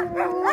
Ah!